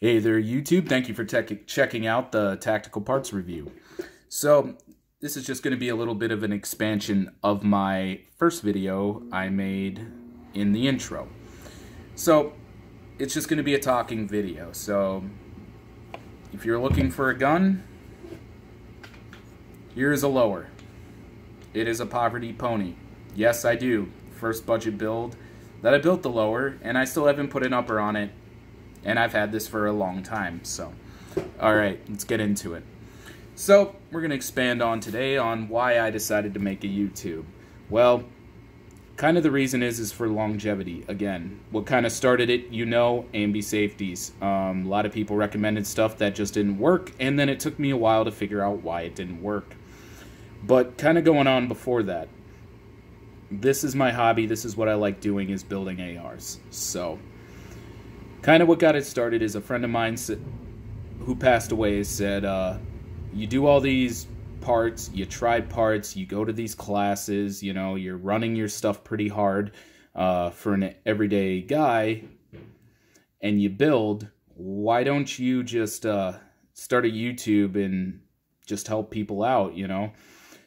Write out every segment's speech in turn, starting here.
Hey there, YouTube. Thank you for checking out the tactical parts review. So, this is just going to be a little bit of an expansion of my first video I made in the intro. So, it's just going to be a talking video. So, if you're looking for a gun, here's a lower. It is a poverty pony. Yes, I do. First budget build that I built the lower, and I still haven't put an upper on it and I've had this for a long time. So, all right, let's get into it. So, we're going to expand on today on why I decided to make a YouTube. Well, kind of the reason is is for longevity. Again, what kind of started it, you know, ambi safeties. Um, a lot of people recommended stuff that just didn't work, and then it took me a while to figure out why it didn't work. But kind of going on before that, this is my hobby. This is what I like doing is building ARs. So, kind of what got it started is a friend of mine who passed away said, uh, you do all these parts, you try parts, you go to these classes, you know, you're running your stuff pretty hard uh, for an everyday guy, and you build. Why don't you just uh, start a YouTube and just help people out, you know?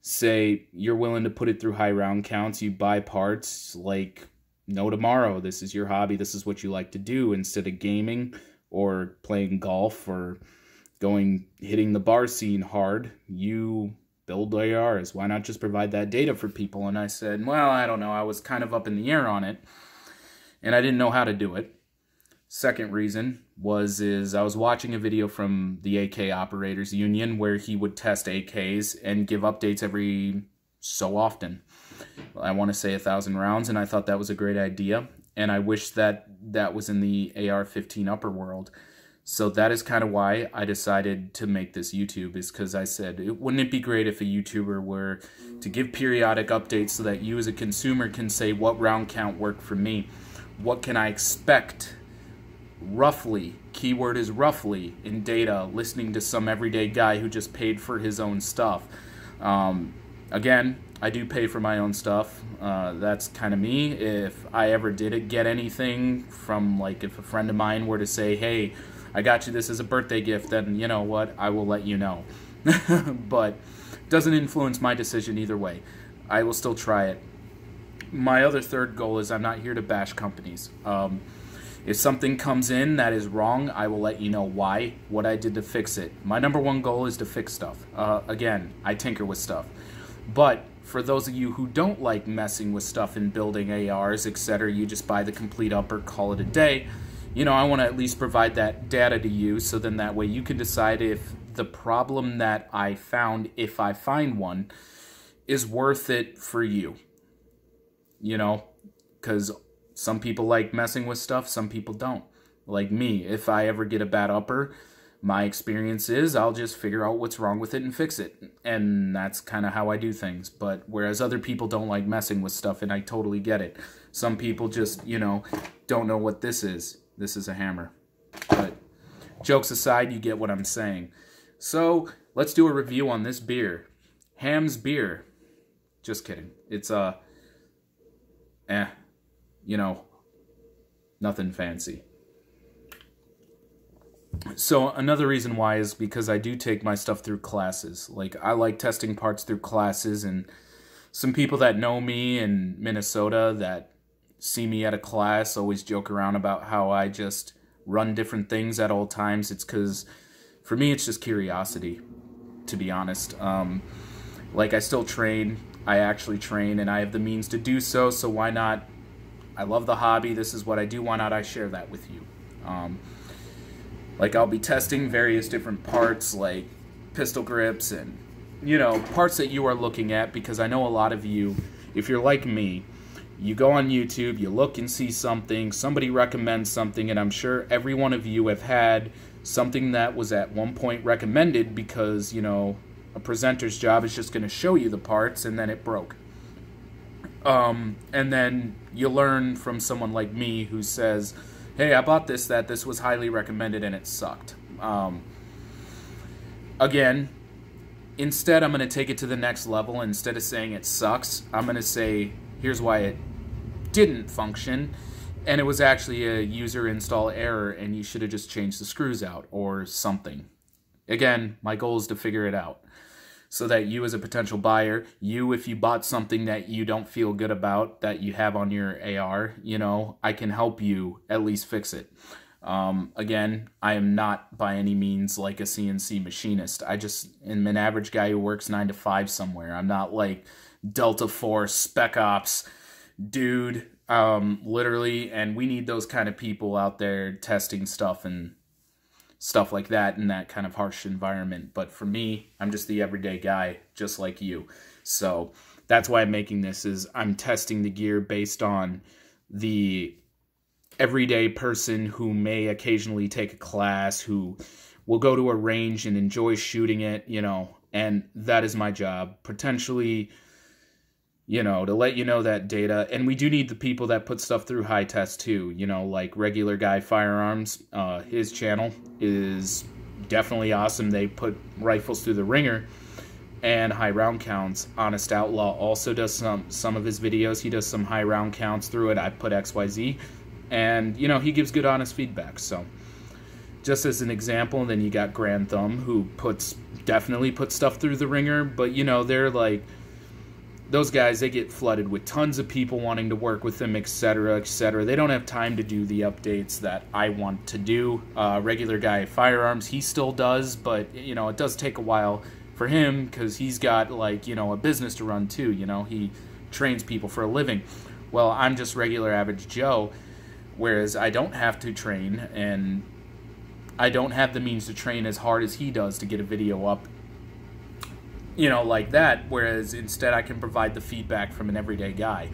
Say you're willing to put it through high round counts, you buy parts like no tomorrow. This is your hobby. This is what you like to do instead of gaming or playing golf or going hitting the bar scene hard. You build ARs. Why not just provide that data for people? And I said, well, I don't know. I was kind of up in the air on it and I didn't know how to do it. Second reason was is I was watching a video from the AK Operators Union where he would test AKs and give updates every so often. I want to say a thousand rounds, and I thought that was a great idea. And I wish that that was in the AR-15 upper world. So that is kind of why I decided to make this YouTube is because I said, wouldn't it be great if a YouTuber were to give periodic updates so that you as a consumer can say what round count worked for me? What can I expect roughly? Keyword is roughly in data, listening to some everyday guy who just paid for his own stuff. Um, again, I do pay for my own stuff. Uh, that's kind of me. If I ever did get anything from, like, if a friend of mine were to say, hey, I got you this as a birthday gift, then you know what? I will let you know. but doesn't influence my decision either way. I will still try it. My other third goal is I'm not here to bash companies. Um, if something comes in that is wrong, I will let you know why, what I did to fix it. My number one goal is to fix stuff. Uh, again, I tinker with stuff. But for those of you who don't like messing with stuff and building ARs, etc., you just buy the complete upper, call it a day. You know, I want to at least provide that data to you so then that way you can decide if the problem that I found, if I find one, is worth it for you. You know, because some people like messing with stuff, some people don't. Like me, if I ever get a bad upper, my experience is I'll just figure out what's wrong with it and fix it. And that's kind of how I do things. But whereas other people don't like messing with stuff, and I totally get it. Some people just, you know, don't know what this is. This is a hammer. But jokes aside, you get what I'm saying. So let's do a review on this beer. Hamm's Beer. Just kidding. It's, uh, eh, you know, nothing fancy. So another reason why is because I do take my stuff through classes. Like I like testing parts through classes and some people that know me in Minnesota that see me at a class always joke around about how I just run different things at all times. It's cuz for me it's just curiosity to be honest. Um, like I still train, I actually train and I have the means to do so, so why not I love the hobby. This is what I do. Why not I share that with you? Um, like I'll be testing various different parts like pistol grips and you know parts that you are looking at because I know a lot of you if you're like me you go on YouTube you look and see something somebody recommends something and I'm sure every one of you have had something that was at one point recommended because you know a presenter's job is just going to show you the parts and then it broke. Um, and then you learn from someone like me who says hey, I bought this, that this was highly recommended and it sucked. Um, again, instead, I'm going to take it to the next level. Instead of saying it sucks, I'm going to say, here's why it didn't function. and it was actually a user install error and you should have just changed the screws out or something. Again, my goal is to figure it out so that you as a potential buyer, you if you bought something that you don't feel good about that you have on your AR, you know, I can help you at least fix it. Um, again, I am not by any means like a CNC machinist. I just am an average guy who works nine to five somewhere. I'm not like Delta Force, Spec Ops, dude, um, literally. And we need those kind of people out there testing stuff and stuff like that in that kind of harsh environment. But for me, I'm just the everyday guy, just like you. So that's why I'm making this is I'm testing the gear based on the everyday person who may occasionally take a class, who will go to a range and enjoy shooting it, you know, and that is my job. Potentially you know, to let you know that data. And we do need the people that put stuff through high test too, you know, like regular guy firearms. Uh, his channel is definitely awesome. They put rifles through the ringer and high round counts. Honest Outlaw also does some some of his videos. He does some high round counts through it. I put XYZ. And, you know, he gives good honest feedback. So just as an example, and then you got Garand Thumb who puts definitely puts stuff through the ringer, but you know, they're like those guys they get flooded with tons of people wanting to work with them etc etc they don't have time to do the updates that i want to do. Uh, regular guy firearms he still does but you know it does take a while for him because he's got like you know a business to run too you know? He trains people for a living. Well i'm just regular average joe whereas i don't have to train and i don't have the means to train as hard as he does to get a video up you know, like that. Whereas instead, I can provide the feedback from an everyday guy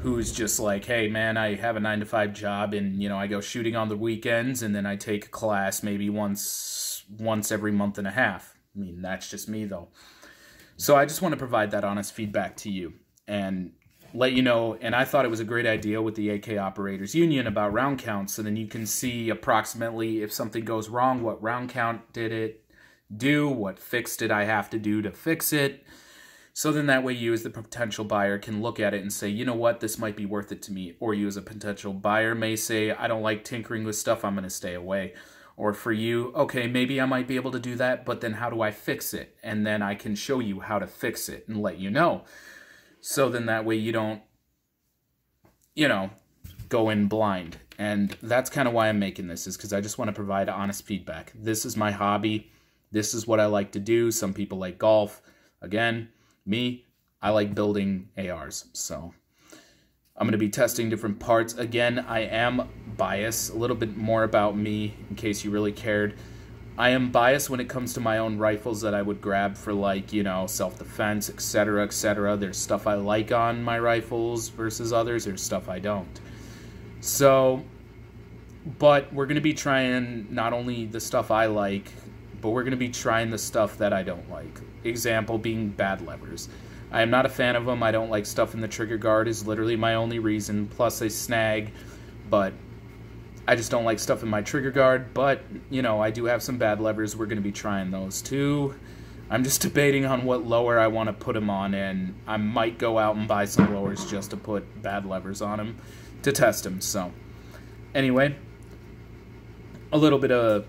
who's just like, hey, man, I have a nine to five job, and you know, I go shooting on the weekends, and then I take a class maybe once once every month and a half. I mean, that's just me though. So I just want to provide that honest feedback to you and let you know. And I thought it was a great idea with the AK Operators Union about round counts, so then you can see approximately if something goes wrong, what round count did it, do, what fix did I have to do to fix it. So then that way you as the potential buyer can look at it and say, you know what, this might be worth it to me. Or you as a potential buyer may say, I don't like tinkering with stuff, I'm going to stay away. Or for you, okay, maybe I might be able to do that, but then how do I fix it? And then I can show you how to fix it and let you know. So then that way you don't, you know, go in blind. And that's kind of why I'm making this, is because I just want to provide honest feedback. This is my hobby. This is what I like to do. Some people like golf. Again, me, I like building ARs. So I'm going to be testing different parts. Again, I am biased. A little bit more about me in case you really cared. I am biased when it comes to my own rifles that I would grab for like, you know, self-defense, etc., etc. There's stuff I like on my rifles versus others. There's stuff I don't. So, but we're going to be trying not only the stuff I like, but we're going to be trying the stuff that I don't like. Example being bad levers. I am not a fan of them. I don't like stuff in the trigger guard is literally my only reason. Plus a snag, but I just don't like stuff in my trigger guard. But, you know, I do have some bad levers. We're going to be trying those too. I'm just debating on what lower I want to put them on, and I might go out and buy some lowers just to put bad levers on them to test them. So, anyway, a little bit of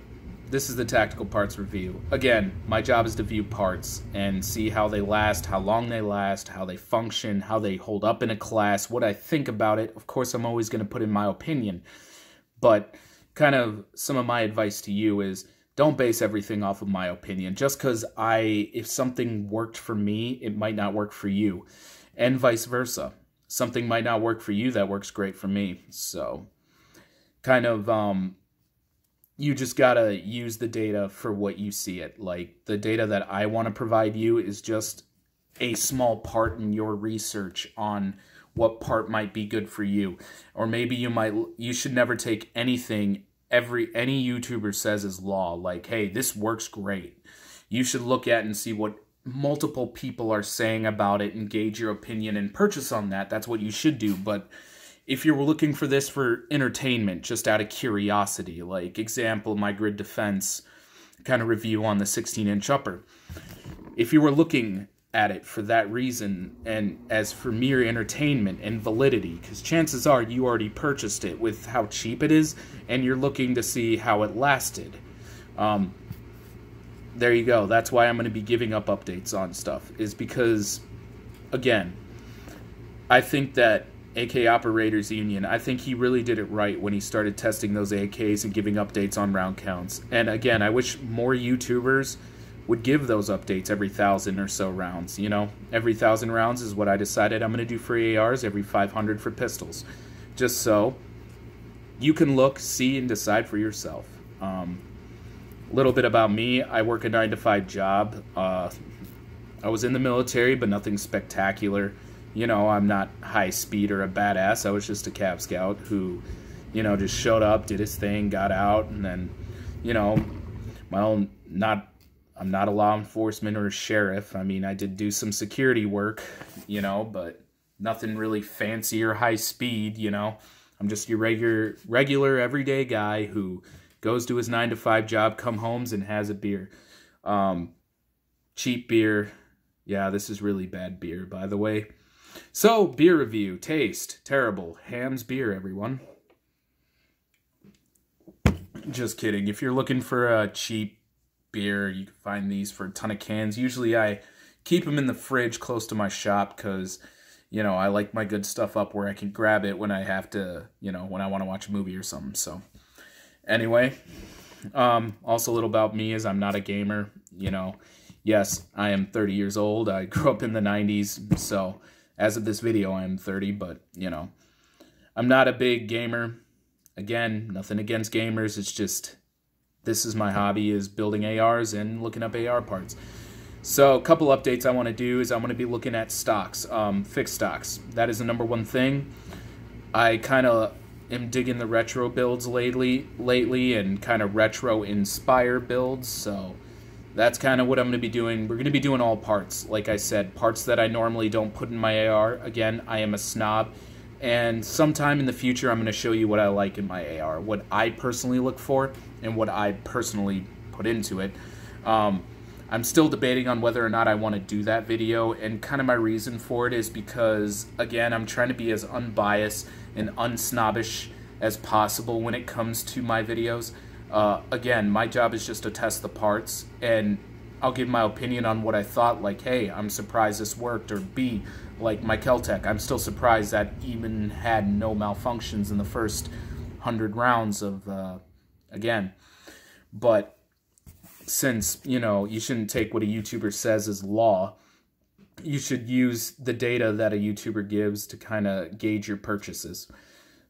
this is the tactical parts review. Again, my job is to view parts and see how they last, how long they last, how they function, how they hold up in a class, what I think about it. Of course, I'm always going to put in my opinion, but kind of some of my advice to you is don't base everything off of my opinion. Just because I, if something worked for me, it might not work for you, and vice versa. Something might not work for you that works great for me. So, kind of um, you just gotta use the data for what you see it. Like the data that I want to provide you is just a small part in your research on what part might be good for you. Or maybe you might you should never take anything every any YouTuber says is law. Like, hey, this works great. You should look at and see what multiple people are saying about it engage your opinion and purchase on that. That's what you should do. But if you're looking for this for entertainment, just out of curiosity, like example, my grid defense kind of review on the 16 inch upper. If you were looking at it for that reason and as for mere entertainment and validity because chances are you already purchased it with how cheap it is and you're looking to see how it lasted um, there you go that's why i'm going to be giving up updates on stuff is because again i think that AK Operators Union, I think he really did it right when he started testing those AKs and giving updates on round counts. And again, I wish more YouTubers would give those updates every thousand or so rounds. You know, every thousand rounds is what I decided I'm going to do for ARs, every 500 for pistols. Just so you can look, see, and decide for yourself. A um, little bit about me I work a 9 to 5 job. Uh, I was in the military, but nothing spectacular. You know, I'm not high speed or a badass. I was just a Cav Scout who, you know, just showed up, did his thing, got out, and then, you know, well, not I'm not a law enforcement or a sheriff. I mean, I did do some security work, you know, but nothing really fancy or high speed, you know. I'm just your regular regular everyday guy who goes to his 9 to 5 job, come homes and has a beer. Um cheap beer. Yeah, this is really bad beer, by the way. So, beer review, taste, terrible. Hamm's beer, everyone. Just kidding. If you're looking for a cheap beer. You can find these for a ton of cans. Usually I keep them in the fridge close to my shop because, you know, I like my good stuff up where I can grab it when I have to, you know, when I want to watch a movie or something. So, anyway, um, also a little about me is I'm not a gamer. You know, yes, I am 30 years old. I grew up in the 90s. So, as of this video, I am 30, but, you know, I'm not a big gamer. Again, nothing against gamers. It's just this is my hobby is building ARs and looking up AR parts. So a couple updates I want to do is I want to be looking at stocks, um, fixed stocks. That is the number one thing. I kind of am digging the retro builds lately, lately, and kind of retro inspire builds. So that's kind of what I'm going to be doing. We're going to be doing all parts, like I said, parts that I normally don't put in my AR. Again, I am a snob and sometime in the future, I'm going to show you what I like in my AR, what I personally look for, and what I personally put into it. Um, I'm still debating on whether or not I want to do that video, and kind of my reason for it is because, again, I'm trying to be as unbiased and unsnobbish as possible when it comes to my videos. Uh, again, my job is just to test the parts, and I'll give my opinion on what I thought, like, hey, I'm surprised this worked, or B, like my Keltec. I'm still surprised that even had no malfunctions in the first hundred rounds of uh, again. But since you know you shouldn't take what a YouTuber says as law, you should use the data that a YouTuber gives to kind of gauge your purchases.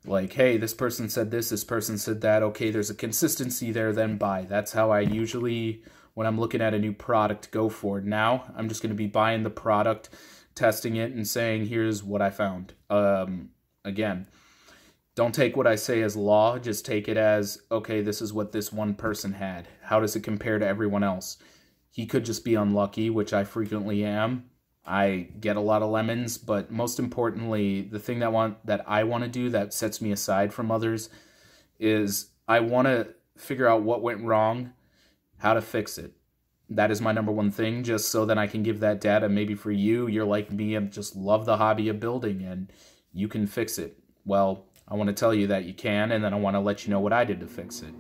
Like, hey, this person said this, this person said that. Okay, there's a consistency there, then buy. That's how I usually, when I'm looking at a new product, go for. Now, I'm just going to be buying the product testing it and saying, here's what I found. Um, again, don't take what I say as law, just take it as, okay, this is what this one person had. How does it compare to everyone else? He could just be unlucky, which I frequently am. I get a lot of lemons, but most importantly, the thing that want that I want to do that sets me aside from others is I want to figure out what went wrong, how to fix it. That is my number one thing just so that i can give that data maybe for you. You're like me and just love the hobby of building and you can fix it. Well i want to tell you that you can and then i want to let you know what i did to fix it.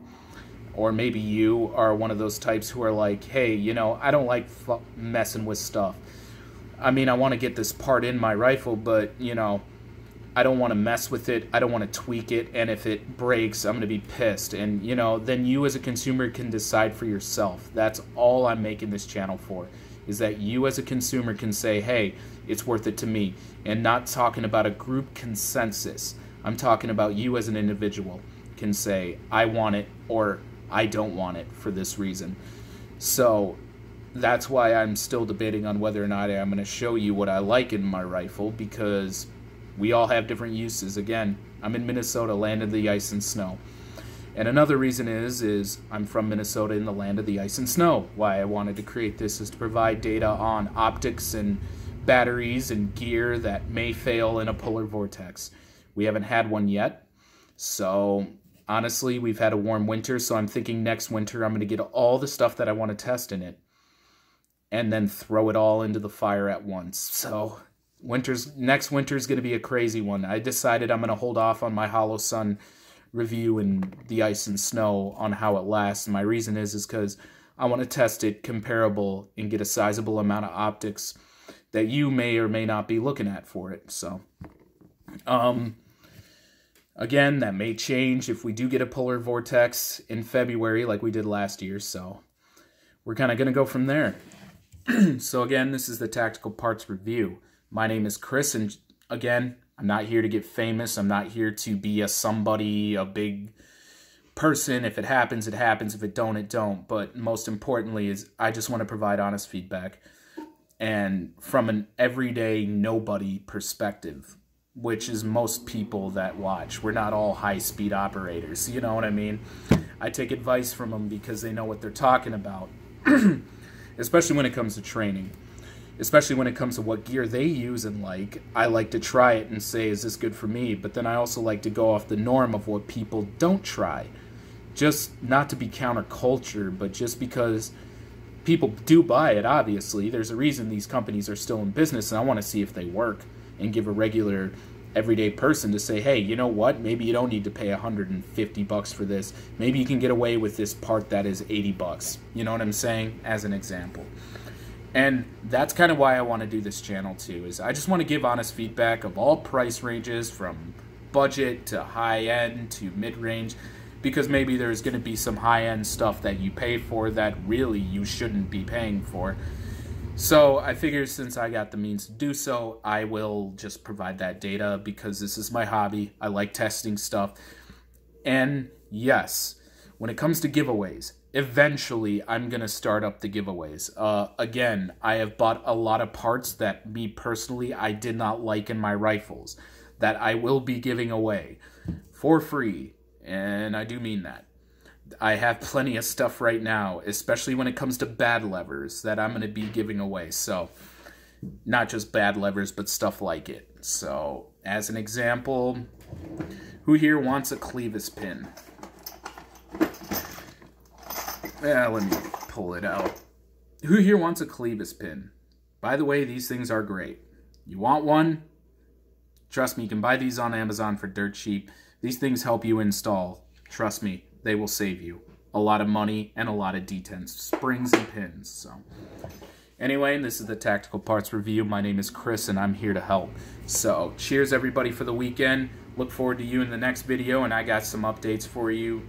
Or maybe you are one of those types who are like hey you know i don't like messing with stuff i mean i want to get this part in my rifle but you know I don't want to mess with it. I don't want to tweak it. And if it breaks, I'm going to be pissed. And, you know, then you as a consumer can decide for yourself. That's all I'm making this channel for, is that you as a consumer can say, hey, it's worth it to me. And not talking about a group consensus. I'm talking about you as an individual can say, I want it or I don't want it for this reason. So that's why I'm still debating on whether or not I'm going to show you what I like in my rifle because we all have different uses. Again, I'm in Minnesota, land of the ice and snow. And another reason is is I'm from Minnesota in the land of the ice and snow. Why I wanted to create this is to provide data on optics and batteries and gear that may fail in a polar vortex. We haven't had one yet. So honestly, we've had a warm winter, so I'm thinking next winter I'm going to get all the stuff that I want to test in it and then throw it all into the fire at once. So winter's next winter's going to be a crazy one. I decided I'm going to hold off on my Holosun review and the ice and snow on how it lasts. And my reason is is because I want to test it comparable and get a sizable amount of optics that you may or may not be looking at for it. So, um, again, that may change if we do get a polar vortex in February like we did last year. So, we're kind of going to go from there. so, again, this is the Tactical Parts Review. My name is Chris, and again, I'm not here to get famous. I'm not here to be a somebody, a big person. If it happens, it happens. If it don't, it don't. But most importantly is I just want to provide honest feedback and from an everyday nobody perspective, which is most people that watch. We're not all high speed operators. You know what I mean? I take advice from them because they know what they're talking about, especially when it comes to training especially when it comes to what gear they use and like, I like to try it and say, is this good for me? But then I also like to go off the norm of what people don't try. Just not to be counterculture, but just because people do buy it, obviously. There's a reason these companies are still in business, and I want to see if they work and give a regular everyday person to say, hey, you know what? Maybe you don't need to pay 150 bucks for this. Maybe you can get away with this part that is 80 bucks. You know what I'm saying? As an example. And that's kind of why I want to do this channel too. Is I just want to give honest feedback of all price ranges from budget to high end to mid range because maybe there's going to be some high end stuff that you pay for that really you shouldn't be paying for. So I figure since I got the means to do so, I will just provide that data because this is my hobby. I like testing stuff. And yes, when it comes to giveaways, eventually I'm going to start up the giveaways. Uh, again, I have bought a lot of parts that me personally I did not like in my rifles that I will be giving away for free. And I do mean that. I have plenty of stuff right now, especially when it comes to bad levers that I'm going to be giving away. So, not just bad levers, but stuff like it. So, as an example, who here wants a Clevis pin? Yeah, let me pull it out. Who here wants a Clevis pin? By the way, these things are great. You want one? Trust me, you can buy these on Amazon for dirt cheap. These things help you install. Trust me, they will save you a lot of money and a lot of detents, springs and pins. So, anyway, this is the Tactical Parts Review. My name is Chris, and I'm here to help. So, cheers everybody for the weekend. Look forward to you in the next video, and I got some updates for you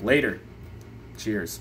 later. Cheers.